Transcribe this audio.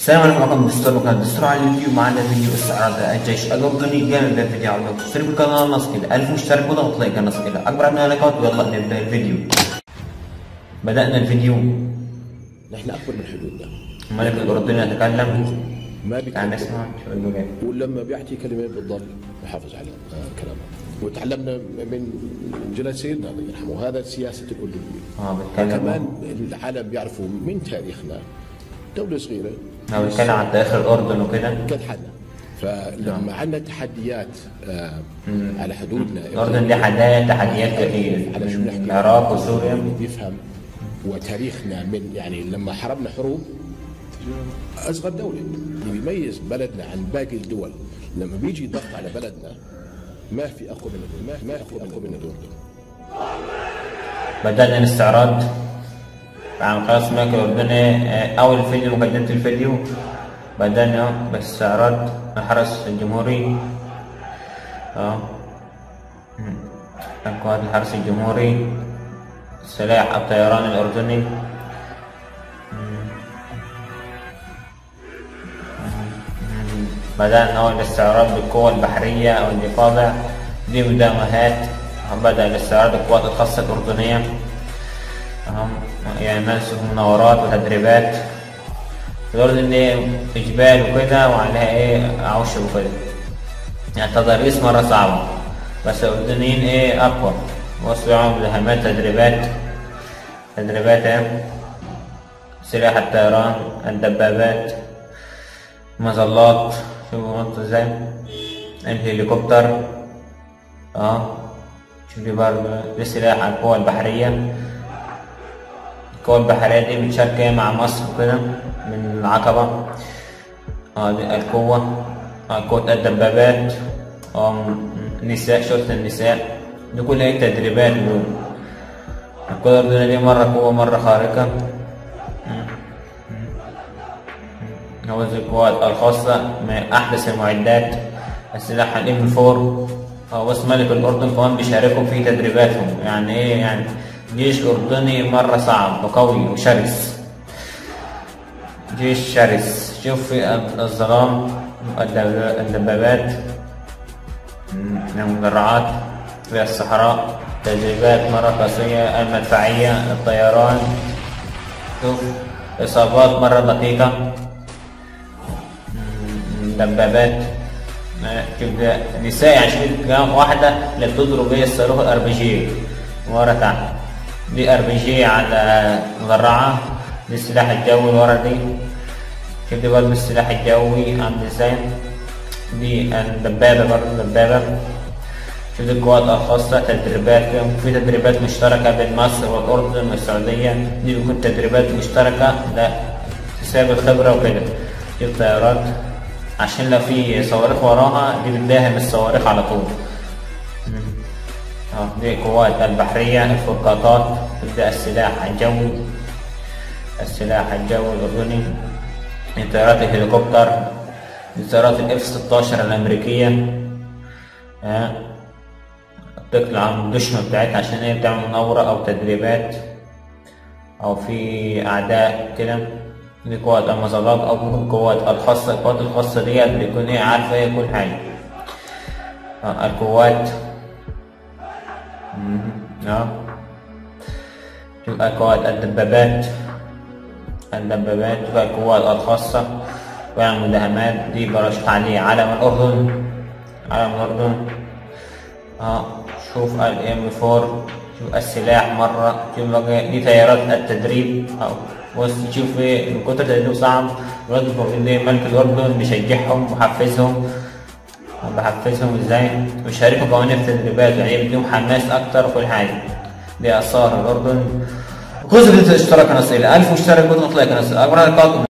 السلام عليكم معكم دستور مكان دستور على اليوتيوب. معنا فيديو استعراض الجيش الأردني قام بالفيديو على اشترك بالقناة نص كده ألف مشترك وضغط لايك نص كده أكبر عدد لايكات ويلا نبدأ الفيديو. بدأنا الفيديو. نحن أكبر من حدودنا الملك الأردني يتكلم ما بيتكلم نسمع. شو ولما بيحكي كلمة بتضل يحافظ على آه، كلامه وتعلمنا من جلال سيدنا الله يرحمه. هذا سياسة الاردنيين آه بيتكلم كمان العالم بيعرفوا من تاريخنا. دوله صغيرة. هو بيتكلم عن تاريخ الأردن وكده. قد حالنا فلما عندنا تحديات آه، على حدودنا الأردن حدايا تحديات كتير على شو من نحكي العراق وسوريا. بيفهم وتاريخنا من يعني لما حاربنا حروب أصغر دولة. اللي بيميز بلدنا عن باقي الدول. لما بيجي ضغط على بلدنا ما في أقوى من ما ما في أقوى من الاردن بدأنا الاستعراض عن الملك الأردني آه، أول فيديو مقدمة الفيديو بدأنا باستعراض الحرس الجمهوري آه. قائد الحرس الجمهوري سلاح الطيران. مم. بدأنا أول الاستعراض بالقوة البحرية أو الضفادع دي مداهمات بدأ الاستعراض بالقوات الخاصة الأردنية يعني منسوب مناورات وتدريبات. في الأردن دي إجبال وكده وعليها إيه عوشة وكده. يعني تضاريس مرة صعبة بس الأردنيين إيه أقوى. وصلوا معاهم مداهمات تدريبات. تدريبات إيه؟ سلاح الطيران الدبابات مظلات. شوفوا منطق إزاي. الهليكوبتر آه. شوف دي برضه دي سلاح على القوى البحرية. البحرية دي بتشارك إيه مع مصر وكده من العقبة. آه دي القوة. آه قوة الدبابات. آه نساء شرطة النساء. دي كلها إيه؟ تدريبات. دول القوة الأردنية دي مرة قوة مرة خارقة. ذي القوات الخاصة من أحدث المعدات. السلاح الإم 4 هو بس ملك الأردن كمان بيشاركهم في تدريباتهم. يعني إيه؟ يعني جيش أردني مرة صعب وقوي وشرس. جيش شرس. شوف في الظلام الدب- الدبابات. المدرعات في الصحراء. تدريبات مرة قاسية المدفعية الطيران. شوف إصابات مرة دقيقة. دبابات. ده نساء شوف كام واحدة اللي بتضرب هي الصاروخ ال RPG ورا تحت. دي RPG على مدرعة دي السلاح الجوي اللي ورا دي شوف دي برضه السلاح الجوي عامل إزاي دي الدبابة برضه شوف دي القوات الخاصة؟ تدريبات. في تدريبات مشتركة بين مصر والأردن والسعودية. دي بتكون تدريبات مشتركة تساوي الخبرة وكده. دي الطيارات. عشان لو في صواريخ وراها دي بتداهم الصواريخ على طول. دي قوات البحرية الفرقاطات تبدأ السلاح الجوي. السلاح الجوي الأردني طيارات الهليكوبتر طيارات الاف 16 الأمريكية. تطلع عن الدشمة بتاعتها عشان هي بتعمل مناورة أو تدريبات أو في أعداء كده. دي قوات المظلات أو القوات الخاصة القوات الخاصة ديت بيكون هي عارفة هي كل حاجة. آه، القوات آه. تبقى قوات الدبابات. الدبابات تبقى القوات الخاصة. ويعمل مداهمات دي برشح عليه علم الأردن علم الأردن آه. شوف الام 4 شوف السلاح مرة. شوف دي تيارات التدريب. أو بص شوف إيه من كتر التدريب صعب المفروض إيه ملك الأردن. بيشجعهم وحفزهم بحفزهم إزاي؟ ويشاركوا كمان في التدريبات يعني بيديهم حماس أكتر وكل حاجة. دي آثار الأردن خذ الاشتراك نص إلى 1000 مشترك نص أكبر القاكم